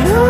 and